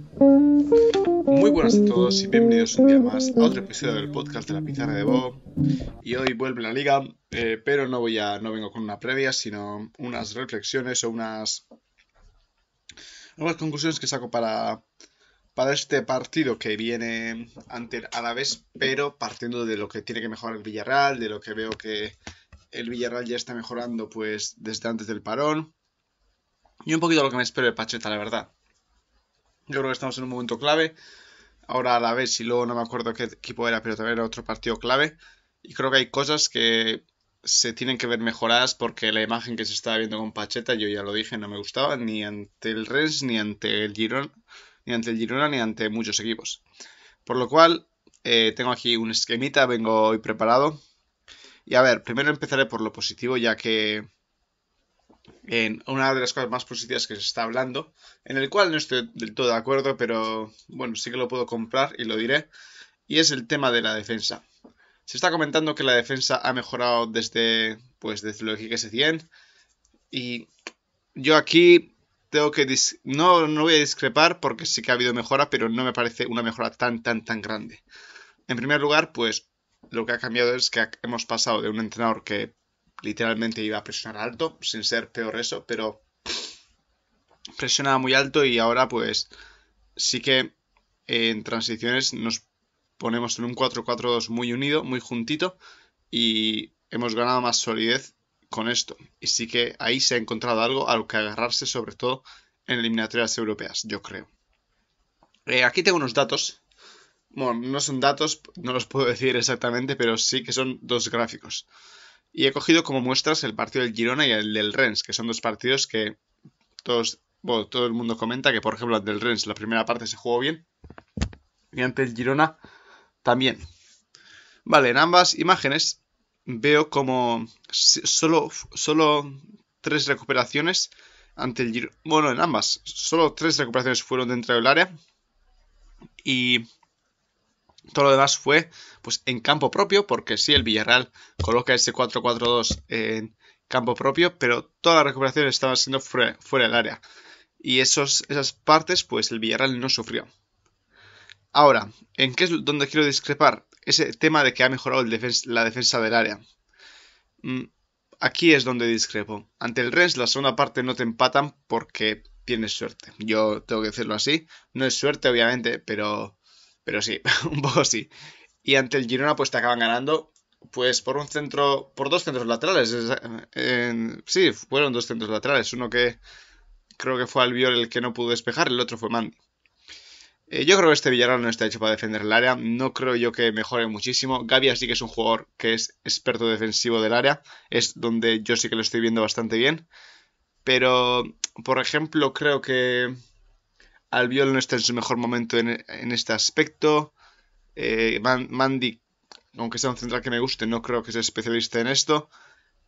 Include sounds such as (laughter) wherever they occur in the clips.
Muy buenas a todos y bienvenidos un día más a otro episodio del podcast de la pizarra de Bob. Y hoy vuelve la liga, eh, pero no voy a, no vengo con una previa, sino unas reflexiones o unas, unas conclusiones que saco para, para este partido que viene ante el Alavés, pero partiendo de lo que tiene que mejorar el Villarreal, de lo que veo que el Villarreal ya está mejorando pues desde antes del parón y un poquito lo que me espero de Pacheta, la verdad. Yo creo que estamos en un momento clave. Ahora a la vez, y luego no me acuerdo qué equipo era, pero también era otro partido clave. Y creo que hay cosas que se tienen que ver mejoradas porque la imagen que se estaba viendo con Pacheta, yo ya lo dije, no me gustaba ni ante el Rennes, ni ante el Girona, ni ante el Girona, ni ante muchos equipos. Por lo cual, eh, tengo aquí un esquemita, vengo hoy preparado. Y a ver, primero empezaré por lo positivo, ya que en una de las cosas más positivas que se está hablando, en el cual no estoy del todo de acuerdo, pero bueno, sí que lo puedo comprar y lo diré, y es el tema de la defensa. Se está comentando que la defensa ha mejorado desde, pues, desde lo que se 100 y yo aquí tengo que no, no voy a discrepar porque sí que ha habido mejora, pero no me parece una mejora tan, tan, tan grande. En primer lugar, pues lo que ha cambiado es que hemos pasado de un entrenador que literalmente iba a presionar alto, sin ser peor eso, pero presionaba muy alto y ahora pues sí que en transiciones nos ponemos en un 4-4-2 muy unido, muy juntito y hemos ganado más solidez con esto. Y sí que ahí se ha encontrado algo a lo que agarrarse, sobre todo en eliminatorias europeas, yo creo. Eh, aquí tengo unos datos. Bueno, no son datos, no los puedo (laughs) decir exactamente, pero sí que son dos gráficos. Y he cogido como muestras el partido del Girona y el del Rennes, que son dos partidos que todos, todo el mundo comenta que, por ejemplo, el del Rennes, la primera parte se jugó bien. Y ante el Girona también. Vale, en ambas imágenes veo como solo, solo tres recuperaciones ante el Girona. Bueno, en ambas, solo tres recuperaciones fueron dentro del área. Y todo lo demás fue pues en campo propio, porque sí, el Villarreal coloca ese 4-4-2 en campo propio, pero todas las recuperaciones estaban siendo fuera, del área. Y esos, esas partes, pues el Villarreal no sufrió. Ahora, ¿en qué es donde quiero discrepar? Ese tema de que ha mejorado la defensa del área. Mm, aquí es donde discrepo. Ante el Rennes, la segunda parte no te empatan porque tienes suerte. Yo tengo que decirlo así. No es suerte, obviamente, pero pero sí, (laughs) un poco sí. Y ante el Girona, pues te acaban ganando, pues por un centro, por dos centros laterales. sí, fueron dos centros laterales. Uno que creo que fue Albiol el que no pudo despejar, el otro fue Mandy. Eh, yo creo que este Villarreal no está hecho para defender el área. No creo yo que mejore muchísimo. Gaby sí que es un jugador que es experto defensivo del área. Es donde yo sí que lo estoy viendo bastante bien. Pero, por ejemplo, creo que Albiol no está en su mejor momento en, este aspecto. Eh, Mandy, aunque sea un central que me guste, no creo que sea especialista en esto.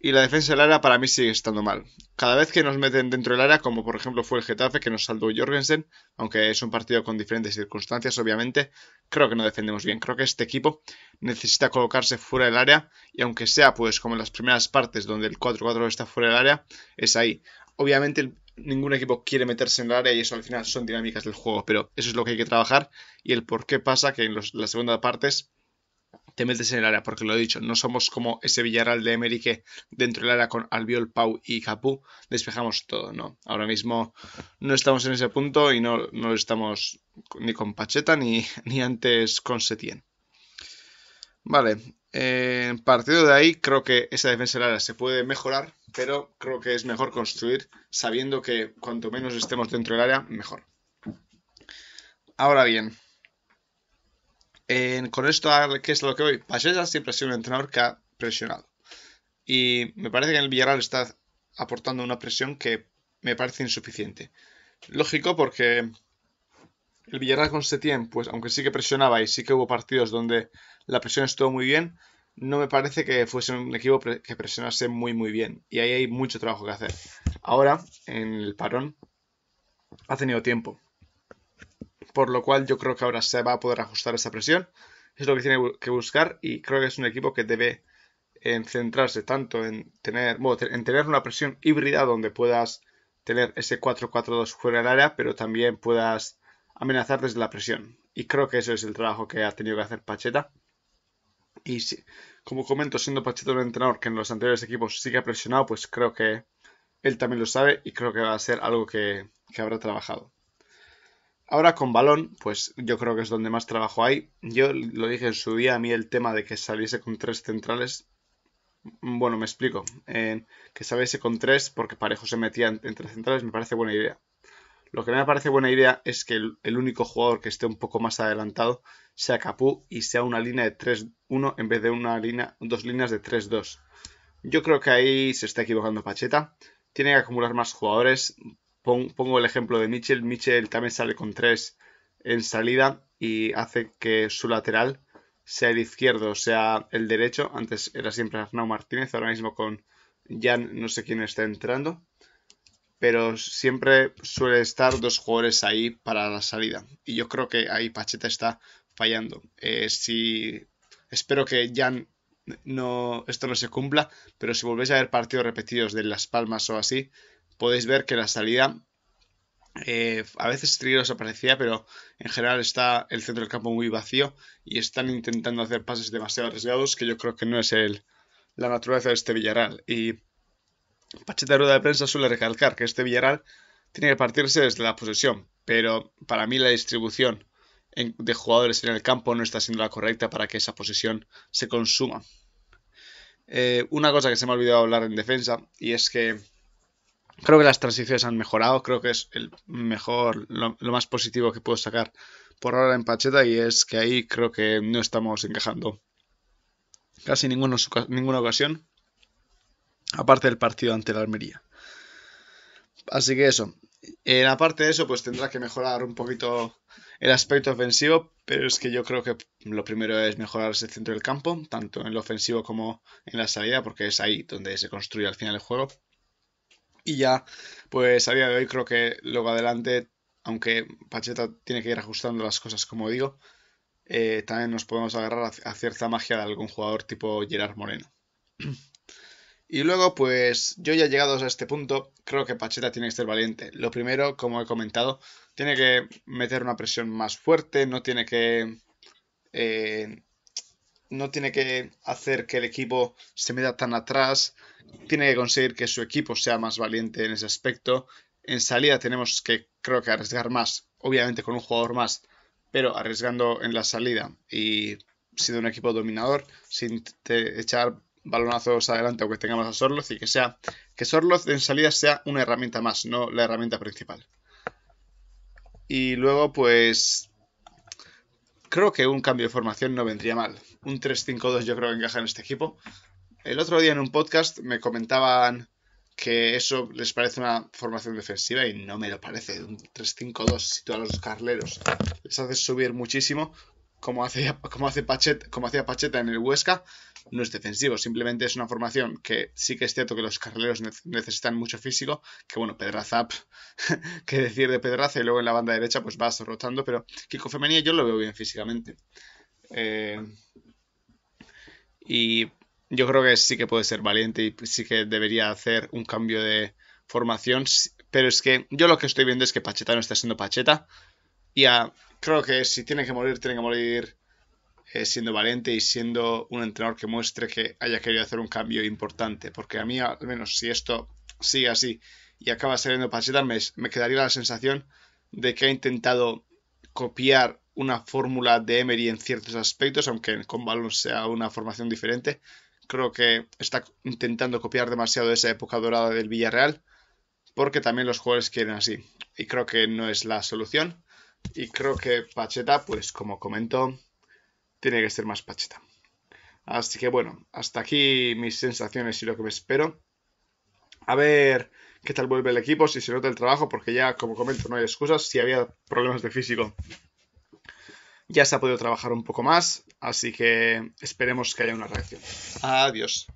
Y la defensa del área para mí sigue estando mal. Cada vez que nos meten dentro del área, como por ejemplo fue el Getafe que nos saldó Jorgensen, aunque es un partido con diferentes circunstancias, obviamente, creo que no defendemos bien. Creo que este equipo necesita colocarse fuera del área y aunque sea pues como en las primeras partes donde el 4-4 está fuera del área, es ahí. Obviamente ningún equipo quiere meterse en el área y eso al final son dinámicas del juego, pero eso es lo que hay que trabajar y el por qué pasa que en las segundas partes te metes en el área, porque lo he dicho, no somos como ese Villarreal de Emery que dentro del área con Albiol, Pau y Capú despejamos todo, ¿no? Ahora mismo no estamos en ese punto y no, no estamos ni con Pacheta ni, (laughs) ni antes con Setien. Vale, en partido de ahí creo que esa defensa del área se puede mejorar, pero creo que es mejor construir sabiendo que cuanto menos estemos dentro del área, mejor. Ahora bien, con esto, ¿qué es lo que voy? Pacheta siempre ha sido un entrenador que ha presionado. Y me parece que en el Villarreal está aportando una presión que me parece insuficiente. Lógico porque el Villarreal con Setien, pues aunque sí que presionaba y sí que hubo partidos donde la presión estuvo muy bien, no me parece que fuese un equipo que presionase muy muy bien. Y ahí hay mucho trabajo que hacer. Ahora, en el parón, ha tenido tiempo. Por lo cual yo creo que ahora se va a poder ajustar esa presión. Es lo que tiene que buscar y creo que es un equipo que debe centrarse tanto en tener, en tener una presión híbrida donde puedas tener ese 4-4-2 fuera del área, pero también puedas amenazar desde la presión. Y creo que eso es el trabajo que ha tenido que hacer Pacheta. Y si, como comento, siendo Pacheta un entrenador que en los anteriores equipos sí que ha presionado, pues creo que él también lo sabe y creo que va a ser algo que, habrá trabajado. Ahora con balón, pues yo creo que es donde más trabajo hay. Yo lo dije en su día, a mí el tema de que saliese con tres centrales, bueno, me explico, que saliese con tres porque Parejo se metía entre centrales me parece buena idea. Lo que me parece buena idea es que el, único jugador que esté un poco más adelantado sea Capú y sea una línea de 3-1 en vez de una línea, dos líneas de 3-2. Yo creo que ahí se está equivocando Pacheta. Tiene que acumular más jugadores. pongo el ejemplo de Mitchell. Mitchell también sale con 3 en salida y hace que su lateral sea el izquierdo, sea el derecho. Antes era siempre Arnau Martínez, ahora mismo con Jan no sé quién está entrando pero siempre suele estar dos jugadores ahí para la salida. Y yo creo que ahí Pacheta está fallando. Eh, si espero que ya no esto no se cumpla, pero si volvéis a ver partidos repetidos de Las Palmas o así, podéis ver que la salida eh, a veces Trigueros aparecía, pero en general está el centro del campo muy vacío y están intentando hacer pases demasiado arriesgados que yo creo que no es el, la naturaleza de este Villarreal. Y Pacheta Rueda de Prensa suele recalcar que este Villarreal tiene que partirse desde la posesión, pero para mí la distribución de jugadores en el campo no está siendo la correcta para que esa posesión se consuma. Eh, una cosa que se me ha olvidado hablar en defensa y es que creo que las transiciones han mejorado, creo que es el mejor, lo, más positivo que puedo sacar por ahora en Pacheta y es que ahí creo que no estamos encajando casi ninguna, ninguna ocasión aparte del partido ante la Almería. Así que eso. En aparte de eso, pues tendrá que mejorar un poquito el aspecto ofensivo, pero es que yo creo que lo primero es mejorar ese centro del campo, tanto en lo ofensivo como en la salida, porque es ahí donde se construye al final el juego. Y ya, pues a día de hoy creo que luego adelante, aunque Pacheta tiene que ir ajustando las cosas como digo, eh, también nos podemos agarrar a cierta magia de algún jugador tipo Gerard Moreno. Y luego, pues yo ya llegados a este punto, creo que Pacheta tiene que ser valiente. Lo primero, como he comentado, tiene que meter una presión más fuerte, no tiene que... Eh, no tiene que hacer que el equipo se meta tan atrás, tiene que conseguir que su equipo sea más valiente en ese aspecto. En salida tenemos que, creo que, arriesgar más, obviamente con un jugador más, pero arriesgando en la salida y siendo un equipo dominador, sin echar balonazos adelante aunque tengamos a Sorloz y que sea que Sorloz en salida sea una herramienta más, no la herramienta principal. Y luego pues creo que un cambio de formación no vendría mal. Un 3-5-2 yo creo que encaja en este equipo. El otro día en un podcast me comentaban que eso les parece una formación defensiva y no me lo parece. Un 3-5-2, si a los carleros les haces subir muchísimo, como, hace, como, hace como hacía Pacheta en el Huesca, no es defensivo, simplemente es una formación que sí que es cierto que los carrileros necesitan mucho físico, que bueno, Pedraza, (laughs) que decir de Pedraza y luego en la banda derecha pues vas rotando, pero Kiko Femenía yo lo veo bien físicamente. Eh, y yo creo que sí que puede ser valiente y sí que debería hacer un cambio de formación, pero es que yo lo que estoy viendo es que Pacheta no está siendo Pacheta y creo que si tiene que morir, tiene que morir eh, siendo valiente y siendo un entrenador que muestre que haya querido hacer un cambio importante. Porque a mí, al menos, si esto sigue así y acaba saliendo Pacheta, me, me quedaría la sensación de que ha intentado copiar una fórmula de Emery en ciertos aspectos, aunque con balón sea una formación diferente. Creo que está intentando copiar demasiado esa época dorada del Villarreal, porque también los jugadores quieren así. Y creo que no es la solución. Y creo que Pacheta, pues como comento, tiene que ser más Pacheta. Así que bueno, hasta aquí mis sensaciones y lo que me espero. A ver qué tal vuelve el equipo, si se nota el trabajo, porque ya, como comento, no hay excusas. Si había problemas de físico, ya se ha podido trabajar un poco más. Así que esperemos que haya una reacción. Adiós.